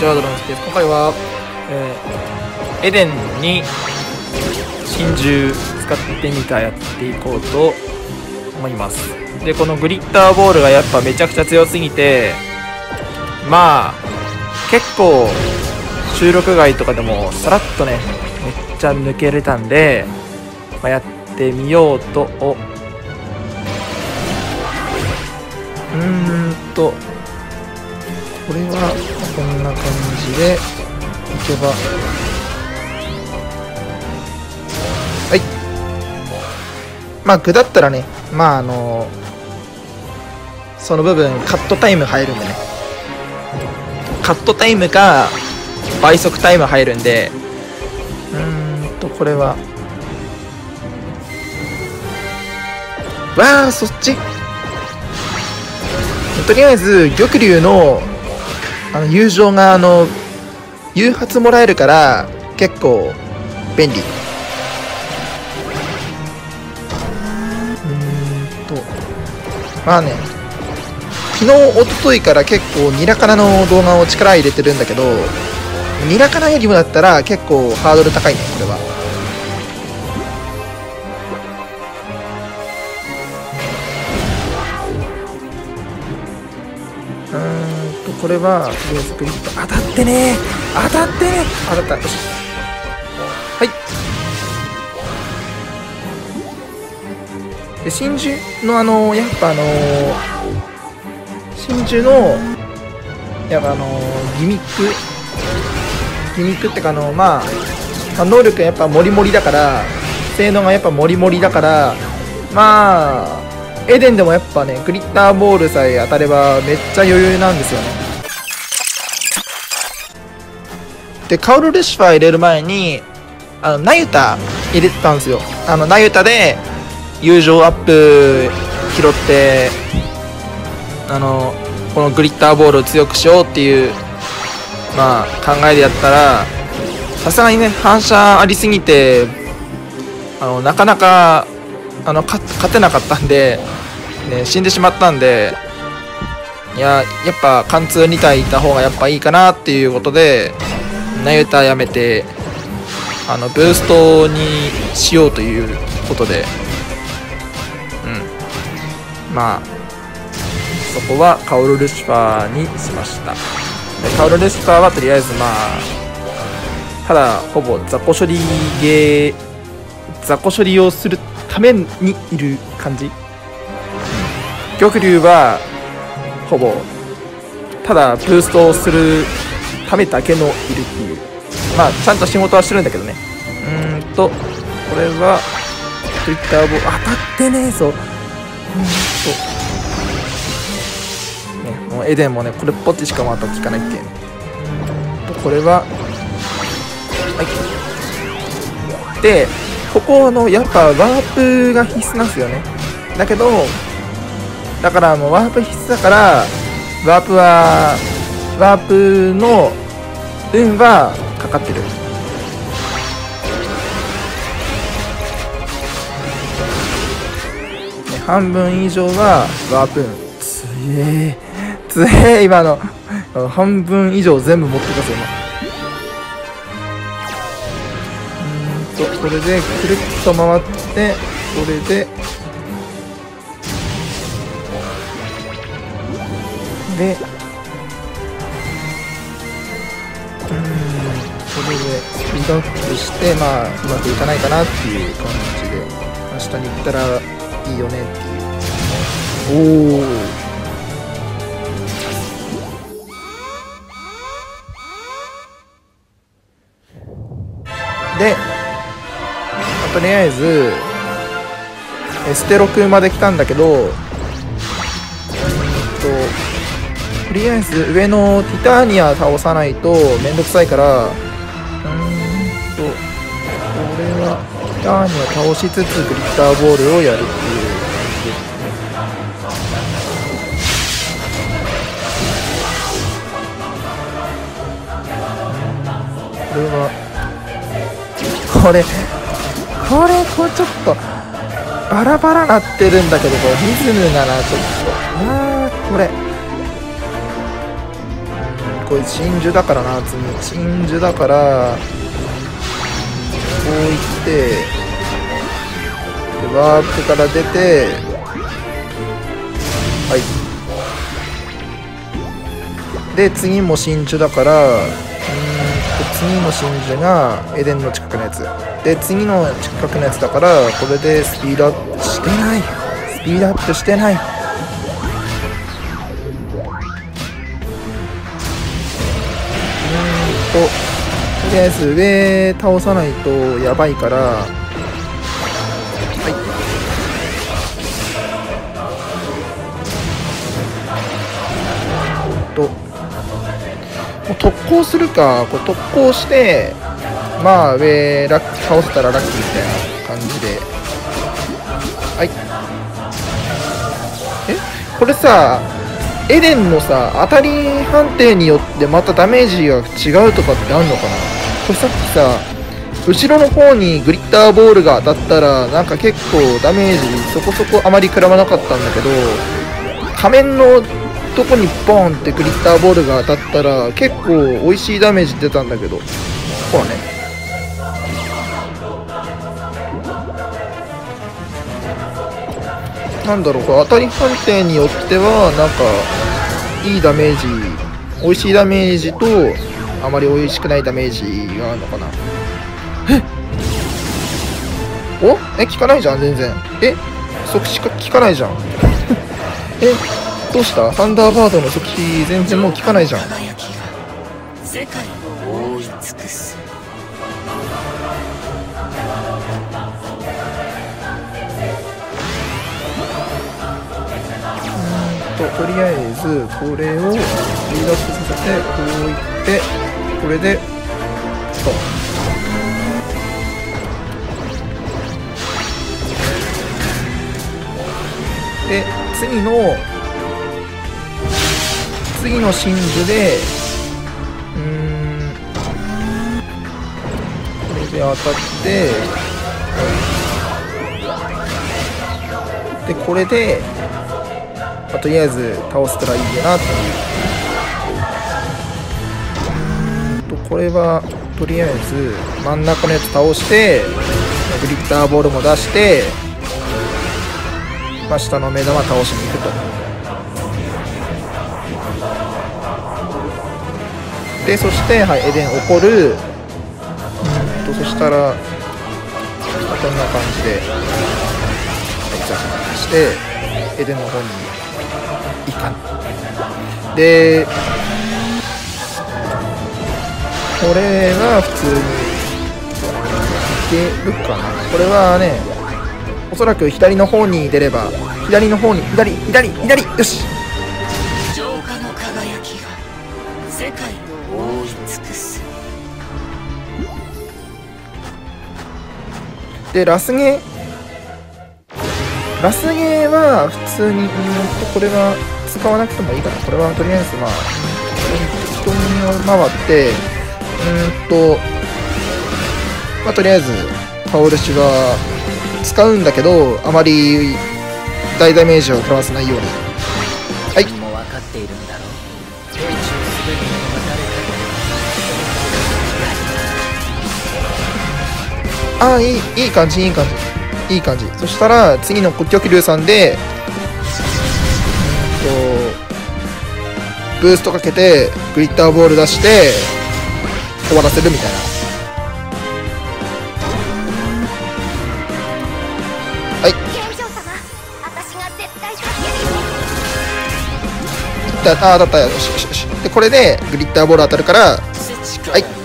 ちはドラムスです。今回は、えー、エデンに真珠使ってみたやっていこうと思います。でこのグリッターボールがやっぱめちゃくちゃ強すぎてまあ結構収録外とかでもさらっとねめっちゃ抜けれたんで、まあ、やってみようと。お。うーんと。これはこんな感じでいけば。はい。まあ下ったらねまああのその部分カットタイム入るんでね。カットタイムか倍速タイム入るんで。うーんとこれは。わあそっち。とりあえず玉竜のあの友情があの誘発もらえるから結構便利。うーんと。まあね。昨日おとといから結構ニラカナの動画を力入れてるんだけどニラカナよりもだったら結構ハードル高いねこれは。これはとりあえずグリッド当たってね。当たってね。当たった。よし。はい。で真珠のあのやっぱあの真珠のやっぱあのギミック。ギミックってかあのまあまあ能力やっぱモリモリだから性能がやっぱモリモリだからまあエデンでもやっぱねグリッターボールさえ当たればめっちゃ余裕なんですよね。でカウル・ルシファー入れる前にあのナユタ入れてたんですよ。あのナユタで友情アップ拾ってあのこのグリッターボールを強くしようっていうまあ考えでやったらさすがにね反射ありすぎてあのなかなかあの勝てなかったんで、ね、死んでしまったんでいややっぱ貫通2体いた方がやっぱいいかなっていうことでナユタやめてあのブーストにしようということでうん。まあそこはカオル・ルシファーにしました。でカオル・ルシファーはとりあえずまあただほぼ雑魚処理ゲー雑魚処理をするためにいる感じ玉竜はほぼただブーストをするためだけのいるっていう。まあちゃんと仕事はしてるんだけどね。うーんとこれは Twitter ボ当たってねえぞうんと。ねもうエデンもねこれっぽっちしかまた効かないっていう。とこれははい。でここのやっぱワープが必須なんですよね。だけどだからもうワープ必須だからワープはワープの運はかかってる。ね半分以上はワープ運。つえ。つえ今の。半分以上全部持ってかせ今。うーんとこれでくるっと回ってこれででうんこれでスピードアップしてまあうまくいかないかなっていう感じでまあ下に行ったらいいよねっていうおおで、まあとりあえずエステロクまで来たんだけどうーんととりあえず上のティターニア倒さないとめんどくさいからうんとこれはティターニア倒しつつグリッターボールをやるっていう。感じですねこれはこれこれこれちょっとバラバラなってるんだけどこれリズムがなちょっとあーこれこれ真珠だからな次真珠だからこういってでワープから出てはい。で次も真珠だからうんと次の真珠がエデンの近くのやつ。で次の近くのやつだからこれでスピードアップしてない。スピードアップしてない。ととりあえず上倒さないとやばいから。はい。と。もう特攻するか。これ特攻してまあ上ラッ倒せたらラッキーみたいな感じで。はい。え？これさエデンのさ当たり判定によってまたダメージが違うとかってあんのかな？これさっきさ後ろの方にグリッターボールが当たったらなんか結構ダメージそこそこあまり食らわなかったんだけど仮面のとこにボーンってグリッターボールが当たったら結構美味しいダメージ出たんだけどほらね。なんだろうこれ当たり判定によってはなんかいいダメージ美味しいダメージとあまり美味しくないダメージがあるのかな。え？お？え効かないじゃん全然。え？即死か？効かないじゃん。え？どうした？サンダーバードの即死全然もう効かないじゃん。世界を覆い尽くすととりあえずこれをリードアップさせてこういってこれでとで次の次の真珠でうんこれで当たってでこれでまあ、とりあえず倒せたらいいなっていう。とこれはとりあえず真ん中のやつ倒してグリッターボールも出して、まあ、下の目玉倒しに行くと。でそして、はい、エデン怒る。とそしたらこんな感じで、はい、ジャンプしてエデンの方にいかん。でこれは普通にいけるかな。これはねおそらく左の方に出れば左の方に左左左よし。浄化の輝きが世界を覆い尽くす。でラスゲーラスゲーは普通にうんとこれは使わなくてもいいかなこれはとりあえずまあ人に回ってうーんとまあとりあえずパオルシは使うんだけどあまり大ダメージを食らわせないように。はい。君も分かっているんだろう。ああいいいい感じいい感じいい感じ。そしたら次の国境流さんでうーんとブーストかけてグリッターボール出して終わらせるみたいな。はい。賢者様私が絶対助けるよだああだった。よしよしよし。でこれでグリッターボール当たるからはい。